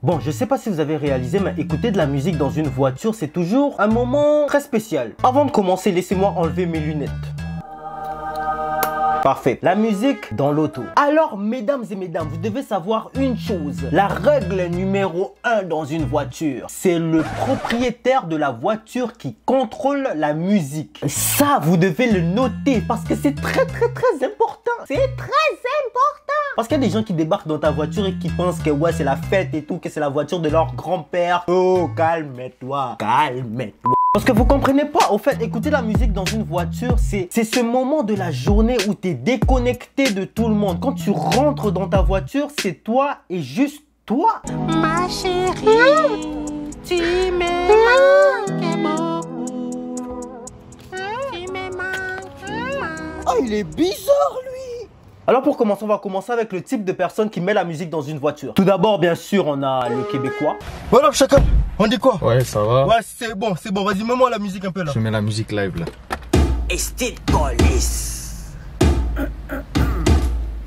Bon, je sais pas si vous avez réalisé, mais écouter de la musique dans une voiture, c'est toujours un moment très spécial. Avant de commencer, laissez-moi enlever mes lunettes. Parfait. La musique dans l'auto. Alors, mesdames et mesdames, vous devez savoir une chose. La règle numéro 1 dans une voiture, c'est le propriétaire de la voiture qui contrôle la musique. Ça, vous devez le noter parce que c'est très très très important. C'est très important. Parce qu'il y a des gens qui débarquent dans ta voiture et qui pensent que ouais, c'est la fête et tout, que c'est la voiture de leur grand-père. Oh, calme-toi. Calme-toi. Parce que vous comprenez pas, au fait, écouter la musique dans une voiture, c'est ce moment de la journée où tu es déconnecté de tout le monde. Quand tu rentres dans ta voiture, c'est toi et juste toi. Ma chérie, tu me manques Tu. Ah, il est bizarre, alors pour commencer, on va commencer avec le type de personne qui met la musique dans une voiture. Tout d'abord, bien sûr, on a le Québécois. Voilà, chacun. On dit quoi? Ouais, ça va. Ouais, c'est bon, c'est bon. Vas-y, mets-moi la musique un peu là. Je mets la musique live là. Estate Police.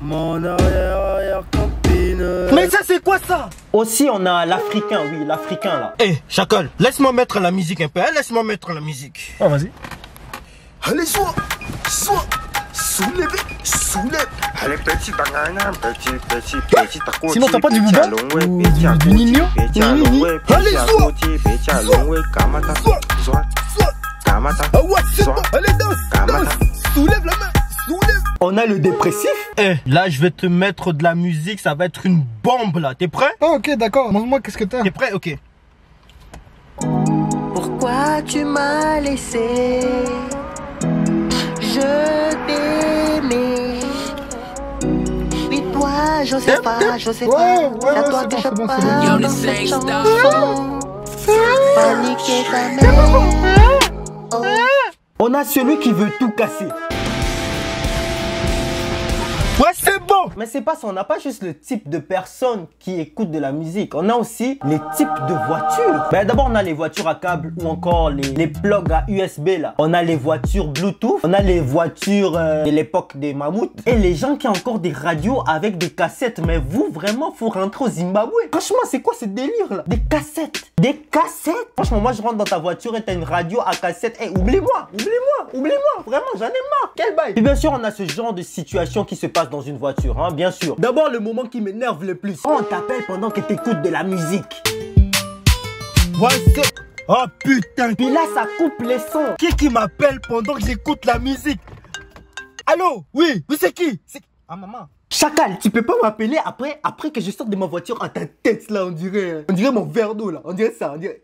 Mon arrière copine. Mais ça, c'est quoi ça? Aussi, on a l'Africain, oui, l'Africain là. Eh, Chacal, laisse-moi mettre la musique un peu. Hein, laisse-moi mettre la musique. Ah, vas-y. Allez, sois, sois, soulève, Allez, petit banana, petit, petit, petit, Sinon, t'as pas du Booba Ou du, Nino Allez, Ah ouais, c'est bon. Allez, danse, danse. Soulève la main, soulève. On a le dépressif. Eh, là, je vais te mettre de la musique. Ça va être une bombe là. T'es prêt? Ah, ok, d'accord. Montre-moi qu'est-ce que t'as? T'es prêt? Ok. Pourquoi tu m'as laissé? Je t'aimais. Je sais pas, je sais pas. C'est à toi que je parle. Paniquer ta mère. On a celui qui veut tout casser. Mais c'est pas ça, on n'a pas juste le type de personne qui écoute de la musique, on a aussi les types de voitures. Ben, D'abord, on a les voitures à câble ou encore les, plugs à USB là. On a les voitures Bluetooth, on a les voitures euh, de l'époque des mammouths et les gens qui ont encore des radios avec des cassettes. Mais vous, vraiment, faut rentrer au Zimbabwe. Franchement, c'est quoi ce délire là? Des cassettes Des cassettes? Franchement, moi, je rentre dans ta voiture et t'as une radio à cassette. Eh, oublie-moi, oublie-moi, oublie-moi. Vraiment, j'en ai marre. Quel bail? Et bien sûr, on a ce genre de situation qui se passe dans une voiture, hein, bien sûr. D'abord, le moment qui m'énerve le plus. On t'appelle pendant que t'écoutes de la musique. Ouais, c'est. Oh putain. Puis là, ça coupe les sons. Qui qui m'appelle pendant que j'écoute la musique? Allô? Oui, oui, c'est qui? C'est Ah, maman. Chacal, tu peux pas m'appeler après, après que je sorte de ma voiture à ta tête là, on dirait, on dirait mon verre d'eau là, on dirait ça, on dirait.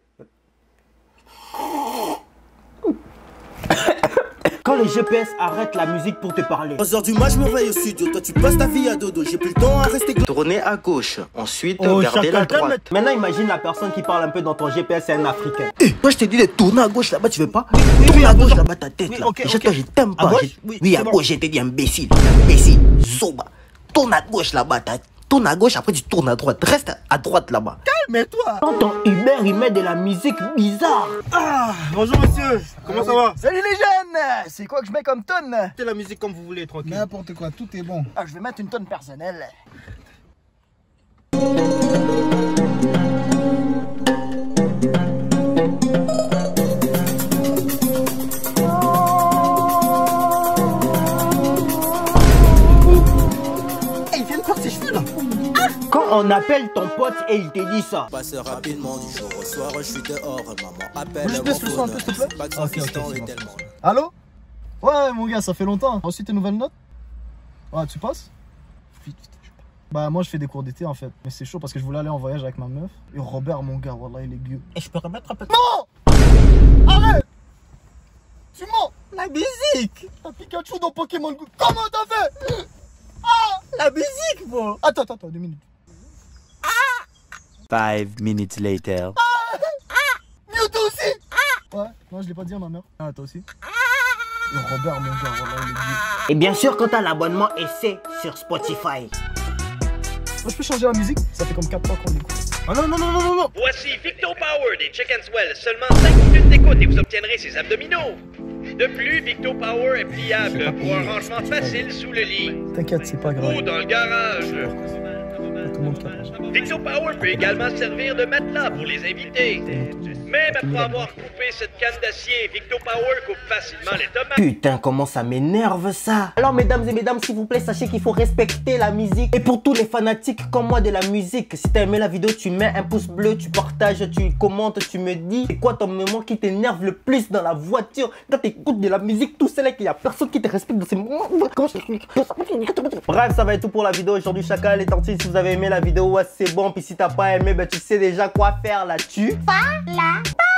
Quand le GPS arrête la musique pour te parler. 11h du match, je me réveille au studio. Toi, tu passes ta vie à dodo. J'ai plus le temps à rester. Tournez à gauche. Ensuite, Oh, gardez la droite. Maintenant, imagine la personne qui parle un peu dans ton GPS, c'est un Africain. Eh, moi, je t'ai dit de tourner à gauche là-bas, tu veux pas? Oui, Tourne oui, à gauche là-bas, ta tête Oui, là. ok, je, ok. toi, je t'aime À pas. gauche Je- Oui, à gauche, j'ai dit imbécile. Imbécile. Zoba. Tourne à gauche là-bas. ta- Tourne à gauche, après tu tournes à droite. Reste à droite là-bas. Calme-toi. Quand ton Uber, il met de la musique bizarre. Ah, bonjour monsieur. Comment ça va? Salut les jeunes C'est quoi que je mets comme tonne? Mettez la musique comme vous voulez, tranquille. N'importe quoi, tout est bon. Ah, je vais mettre une tonne personnelle. On appelle ton pote et il te dit ça. Passe rapidement du jour au soir, je suis dehors. Maman appelle. Baisse le son un peu, s'il te plaît. Tellement. Allô? Ouais, mon gars, ça fait longtemps. Ensuite, tes nouvelles notes? Ouais, tu passes? Vite, vite. Bah, moi, je fais des cours d'été en fait. Mais c'est chaud parce que je voulais aller en voyage avec ma meuf. Et Robert, mon gars, voilà, il est vieux. Et je peux remettre un peu de Non Arrête Tu mens la musique. T'as Pikachu dans Pokémon Go. Comment t'as fait? La musique, bro. Attends, attends, attends, deux minutes. Five minutes later. Mewtwo aussi Ouais, non, je l'ai pas dit à ma mère. Ah, toi aussi Et Robert, mon gars, voilà, il est. Et bien sûr, quand t'as l'abonnement essai sur Spotify. Moi, je peux changer la musique Ça fait comme 4 ans qu'on l'écoute. Ah non, non, non, non, non, non. Voici Victo Power des Chicken Swell. Seulement 5 minutes d'écoute et vous obtiendrez ses abdominaux. De plus, Victo Power est pliable pour un rangement facile sous le lit T'inquiète, c'est pas grave. ou dans le garage. Tout le monde capable. Victo Power peut également servir de matelas pour les invités. Même après avoir coupé cette canne d'acier, Victo Power coupe facilement les tomates. Putain, comment ça m'énerve ça? Alors mesdames et mesdames, s'il vous plaît, sachez qu'il faut respecter la musique. Et pour tous les fanatiques comme moi de la musique, si t'as aimé la vidéo, tu mets un pouce bleu, tu partages, tu commentes, tu me dis c'est quoi ton moment qui t'énerve le plus dans la voiture? Quand t'écoutes de la musique tout seul et qu'il y a personne qui te respecte dans ces moments. Bref, ça va être tout pour la vidéo aujourd'hui. Chacal est sorti. Si vous avez aimé la vidéo, ouais, c'est bon. Puis si t'as pas aimé, ben tu sais déjà quoi faire là-dessus. Voilà. Bye.